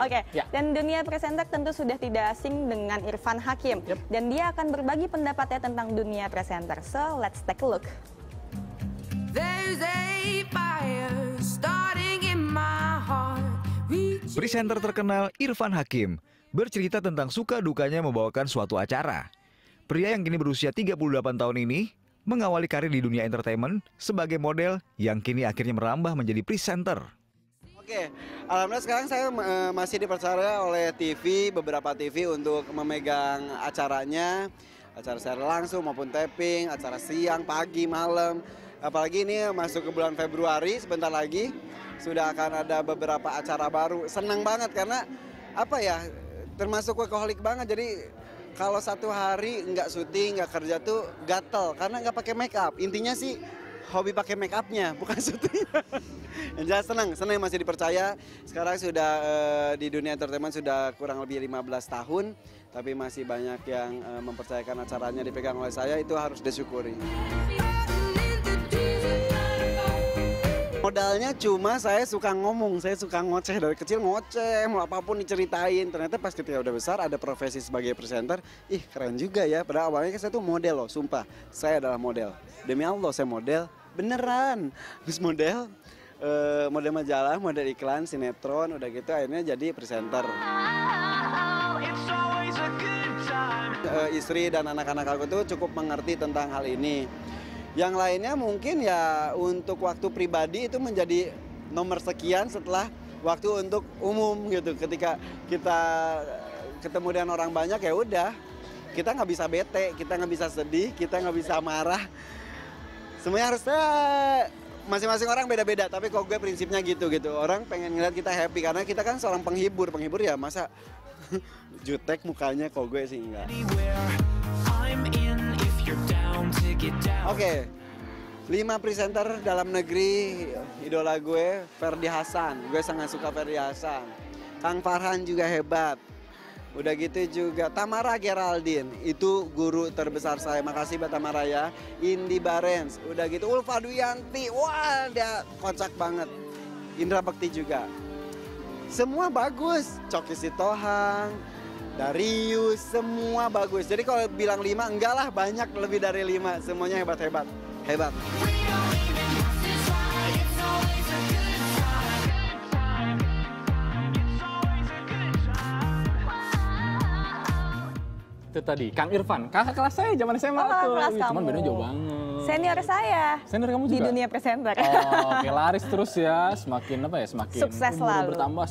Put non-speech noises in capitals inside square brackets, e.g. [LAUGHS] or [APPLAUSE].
Oke, Ya. dan dunia presenter tentu sudah tidak asing dengan Irfan Hakim. Yep. Dan dia akan berbagi pendapatnya tentang dunia presenter. So, let's take a look. There's a fire starting in my heart. Reach Presenter terkenal Irfan Hakim bercerita tentang suka dukanya membawakan suatu acara. Pria yang kini berusia 38 tahun ini mengawali karir di dunia entertainment sebagai model yang kini akhirnya merambah menjadi presenter. Oke, alhamdulillah sekarang saya eh, masih dipercaya oleh TV, beberapa TV untuk memegang acaranya, acara secara langsung maupun tapping, acara siang, pagi, malam. Apalagi ini masuk ke bulan Februari, sebentar lagi sudah akan ada beberapa acara baru. Senang banget karena apa ya, termasuk workaholic banget. Jadi kalau satu hari nggak syuting, nggak kerja tuh gatel karena nggak pakai make up. Intinya sih hobi pakai make upnya, [LAUGHS] bukan syuting. Yang jelas senang, senang masih dipercaya. Sekarang sudah eh, di dunia entertainment sudah kurang lebih 15 tahun, tapi masih banyak yang eh, mempercayakan acaranya dipegang oleh saya, itu harus disyukuri. Modalnya cuma saya suka ngomong, saya suka ngoceh dari kecil ngoceh, mau apa pun diceritain. Ternyata pas ketika udah besar ada profesi sebagai presenter, ih keren juga ya. Padahal awalnya kan saya tuh model loh, sumpah. Saya adalah model. Demi Allah saya model, beneran. Habis model, eh, model majalah, model iklan, sinetron, udah gitu akhirnya jadi presenter. Eh, istri dan anak-anak aku tuh cukup mengerti tentang hal ini. Yang lainnya mungkin ya untuk waktu pribadi itu menjadi nomor sekian setelah waktu untuk umum gitu. Ketika kita ketemu dengan orang banyak ya udah kita nggak bisa bete, kita nggak bisa sedih, kita nggak bisa marah. Semuanya harus eh, masing-masing orang beda-beda. Tapi kok gue prinsipnya gitu gitu. Orang pengen ngeliat kita happy karena kita kan seorang penghibur. Penghibur ya masa [LAUGHS] jutek mukanya kok gue sih enggak. Oke, lima presenter dalam negeri idola gue Ferdi Hasan. Gue sangat suka Ferdi Hasan. Kang Farhan juga hebat. Udah gitu juga Tamara Geraldine, itu guru terbesar saya. Makasih buat Tamara ya. Indi Barens, udah gitu Ulfa Duyanti. Wah, dia kocak banget. Indra Bekti juga. Semua bagus. Coki Sitohang, Darius, semua bagus. Jadi kalau bilang lima, enggak lah banyak lebih dari lima. Semuanya hebat-hebat. Hebat. Itu tadi, Kang Irfan. Kakak kelas saya zaman SMA Oh, tuh. kelas Cuman kamu. beda jauh banget. Senior saya Senior kamu di juga? dunia presenter. Oh, oke laris terus ya. Semakin apa ya? Semakin Sukses selalu. bertambah